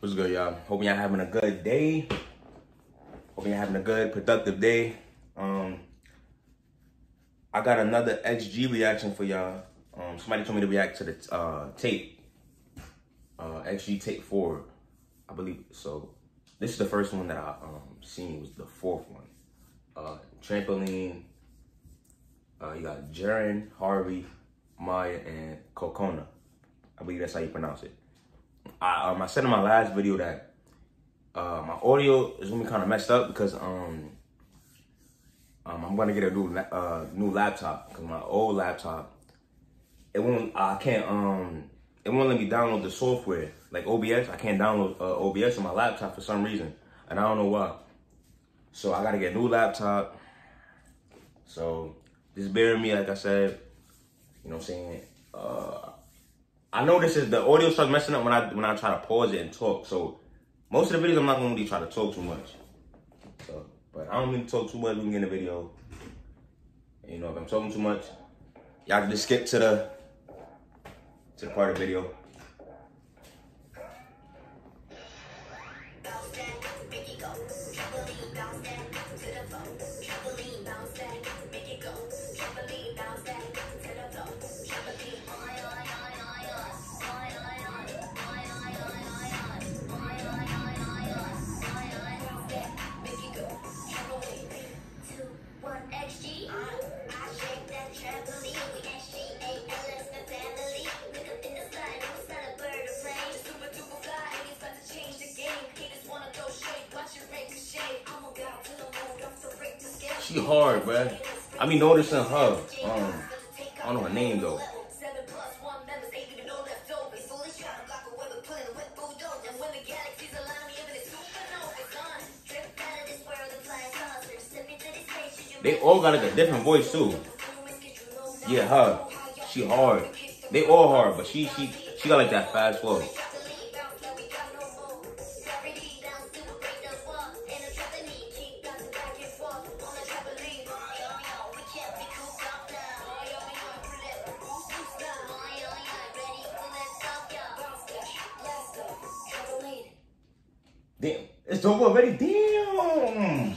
What's good, y'all? Hoping y'all having a good day. Hoping y'all having a good, productive day. Um, I got another XG reaction for y'all. Um, somebody told me to react to the uh, tape. Uh, XG tape four, I believe. So this is the first one that I um seen was the fourth one. Uh, trampoline. Uh, you got Jurin, Harvey, Maya, and Cocona. I believe that's how you pronounce it. I, um, I said in my last video that uh, my audio is gonna be kind of messed up because um, um, I'm gonna get a new uh, new laptop because my old laptop it won't I can't um it won't let me download the software like OBS. I can't download uh, OBS on my laptop for some reason, and I don't know why. So I gotta get a new laptop. So just bear with me, like I said. You know what I'm saying? Uh, I know this is the audio starts messing up when I when I try to pause it and talk. So most of the videos I'm not gonna really try to talk too much. So, but I don't mean to talk too much. We can get in the video. And, you know, if I'm talking too much, y'all can just skip to the to the part of the video. She hard, bruh. I be noticing her. Um, I don't know her name though. They all got like a different voice too. Yeah, her. She hard. They all hard, but she she she got like that fast flow. Damn, it's over already. Damn.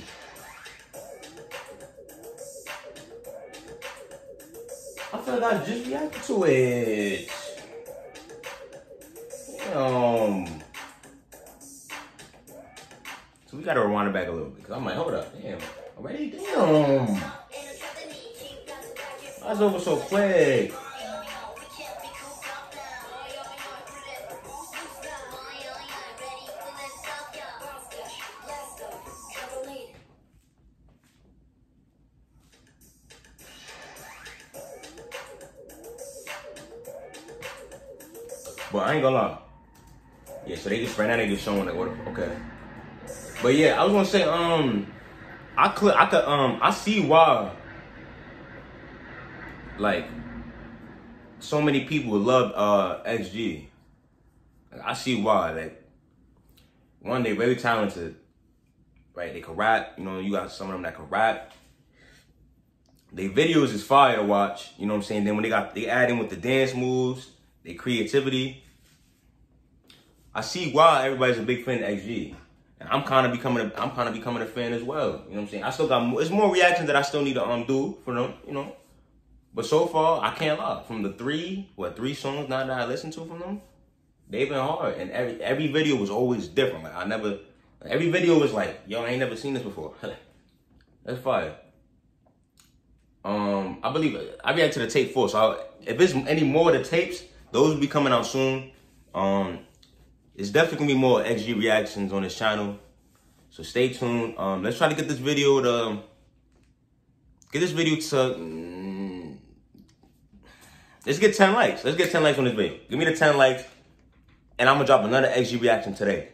I feel like I just reacted to it. Damn. So we gotta rewind it back a little bit, cause I'm like, hold up, damn, already, damn. That's over so quick. But I ain't gonna lie. Yeah, so they just right now they just showing like what okay. But yeah, I was gonna say, um I could I could um I see why like so many people love uh XG. Like, I see why. Like one, they very talented. Right? They can rap, you know, you got some of them that can rap. They videos is fire to watch, you know what I'm saying? Then when they got they add in with the dance moves, their creativity. I see why everybody's a big fan of XG. And I'm kind of becoming a, I'm kind of becoming a fan as well. You know what I'm saying? I still got more, it's more reactions that I still need to um do for them, you know. But so far, I can't lie. From the three, what three songs now that I listened to from them, they've been hard. And every every video was always different. Like I never, every video was like, yo, I ain't never seen this before. That's fire. Um, I believe I react to the tape four. So I, if there's any more of the tapes, those will be coming out soon. Um, it's definitely gonna be more XG reactions on this channel. So stay tuned. Um, let's try to get this video to get this video to mm, let's get 10 likes. Let's get 10 likes on this video. Give me the 10 likes, and I'm gonna drop another XG reaction today.